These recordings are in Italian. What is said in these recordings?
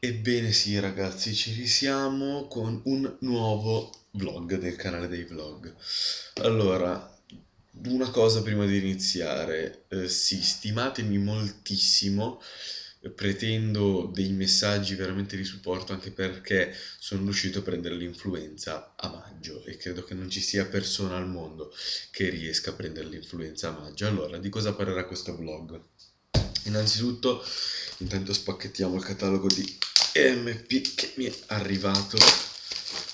Ebbene sì ragazzi, ci risiamo con un nuovo vlog del canale dei vlog. Allora, una cosa prima di iniziare, eh, sì, stimatemi moltissimo, pretendo dei messaggi veramente di supporto anche perché sono riuscito a prendere l'influenza a maggio e credo che non ci sia persona al mondo che riesca a prendere l'influenza a maggio. Allora, di cosa parlerà questo vlog? Innanzitutto, intanto spacchettiamo il catalogo di MP che mi è arrivato,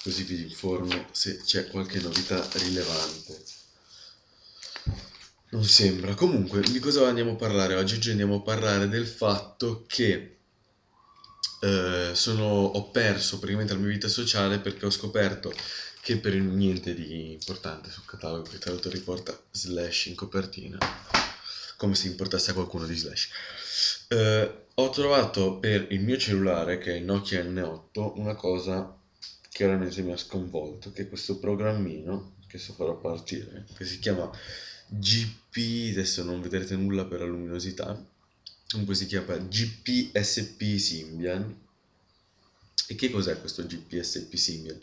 così vi informo se c'è qualche novità rilevante. Non sembra. Comunque, di cosa andiamo a parlare oggi? Oggi andiamo a parlare del fatto che eh, sono, ho perso praticamente la mia vita sociale perché ho scoperto che per niente di importante sul catalogo che tra l'altro riporta slash in copertina come se importasse a qualcuno di slash eh, ho trovato per il mio cellulare, che è il Nokia N8, una cosa che veramente mi ha sconvolto, che è questo programmino che so farò partire, che si chiama GP, adesso non vedrete nulla per la luminosità, comunque si chiama GPSP Symbian. E che cos'è questo GPSP Symbian?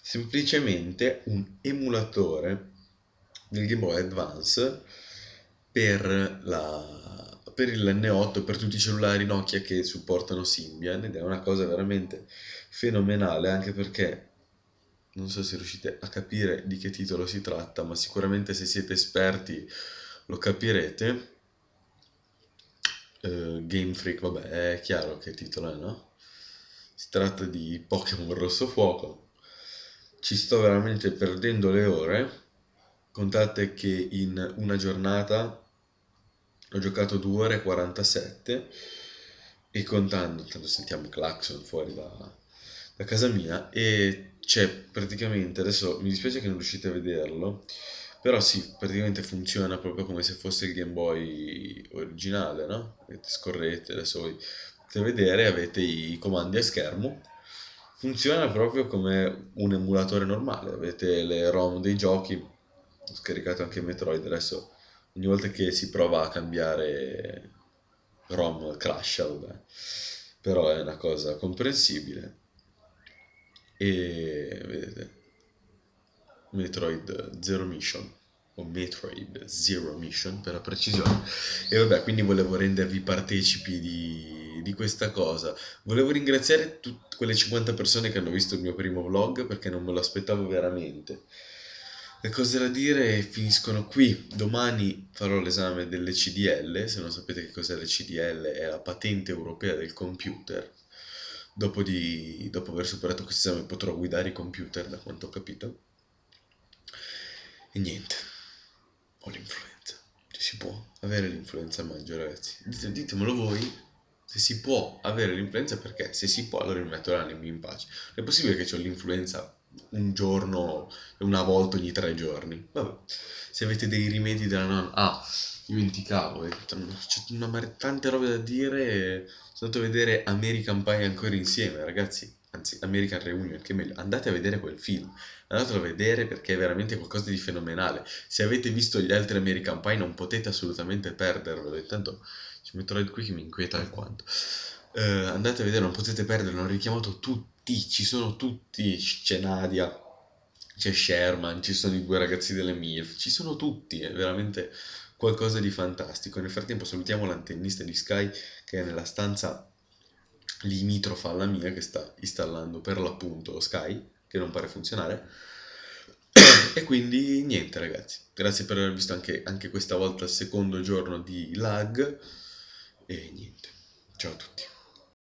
Semplicemente un emulatore del Game Boy Advance per la per il N8 e per tutti i cellulari Nokia che supportano Symbian ed è una cosa veramente fenomenale anche perché non so se riuscite a capire di che titolo si tratta, ma sicuramente se siete esperti lo capirete. Uh, Game Freak, vabbè, è chiaro che titolo è, no? Si tratta di Pokémon Rosso Fuoco. Ci sto veramente perdendo le ore. Contate che in una giornata ho giocato 2 ore e 47 e contando, tanto sentiamo clacson fuori da, da casa mia e c'è praticamente, adesso mi dispiace che non riuscite a vederlo, però sì, praticamente funziona proprio come se fosse il Game Boy originale, no? Scorrete, adesso voi potete vedere, avete i comandi a schermo, funziona proprio come un emulatore normale, avete le ROM dei giochi, ho scaricato anche Metroid, adesso ogni volta che si prova a cambiare ROM crasha, vabbè. però è una cosa comprensibile. E vedete, Metroid Zero Mission o Metroid Zero Mission per la precisione. E vabbè, quindi volevo rendervi partecipi di, di questa cosa. Volevo ringraziare tutte quelle 50 persone che hanno visto il mio primo vlog perché non me lo aspettavo veramente. Le cose da dire finiscono qui. Domani farò l'esame delle CDL. Se non sapete che cos'è le CDL, è la patente europea del computer. Dopo, di, dopo aver superato questo esame potrò guidare i computer, da quanto ho capito. E niente, ho l'influenza. Ci si può avere l'influenza a maggio, ragazzi. Dite, ditemelo voi se si può avere l'influenza perché se si può allora mi metto l'animo in pace. Non è possibile che ho l'influenza un giorno, una volta ogni tre giorni. Vabbè, se avete dei rimedi della nonna... Ah, dimenticavo, eh, c'è una, tante robe da dire. Sono andato a vedere American Pie ancora insieme, ragazzi. Anzi, American Reunion, che meglio. Andate a vedere quel film. Andatelo a vedere perché è veramente qualcosa di fenomenale. Se avete visto gli altri American Pie non potete assolutamente perdervelo. Intanto ci metto qui che mi inquieta alquanto. Uh, andate a vedere, non potete perderlo. Hanno richiamato tutti ci sono tutti, c'è Nadia, c'è Sherman, ci sono i due ragazzi delle MILF, ci sono tutti, è veramente qualcosa di fantastico. Nel frattempo salutiamo l'antennista di Sky che è nella stanza limitrofa alla mia che sta installando per l'appunto Sky, che non pare funzionare. E quindi niente ragazzi, grazie per aver visto anche, anche questa volta il secondo giorno di lag e niente, ciao a tutti.